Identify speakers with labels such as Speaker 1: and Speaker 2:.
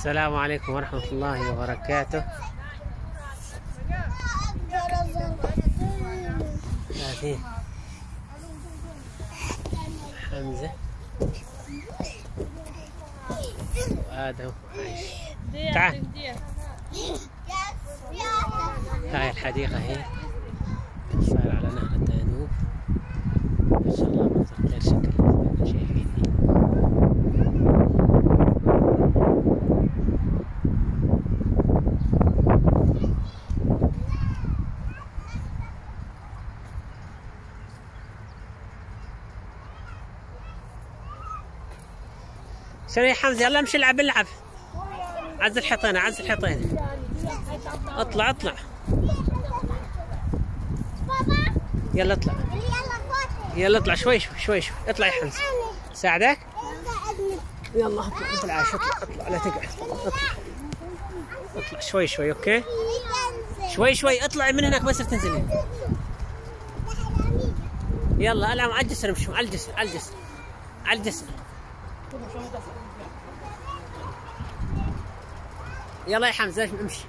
Speaker 1: السلام عليكم ورحمة الله وبركاته. حمزة. عايش. تعال. هاي الحديقة هي. صار على نهر الدانوب. ما شاء الله منظر غير شكل. شايفين يا حمزة يلا امشي العب العب. عز الحيطين عز الحيطين اطلع اطلع. يلا اطلع. يلا اطلع شوي شوي شوي شوي. اطلع يا حمزة. ساعدك؟ يلا اطلع العايش. اطلع اطلع. لا تقعد. اطلع. اطلع. شوي شوي أوكي؟ شوي شوي. اطلع من هناك بس تنزلي يلا العب على الجسر امشوا على الجسر على الجسر على الجسر. يلا يا حمزة امشي.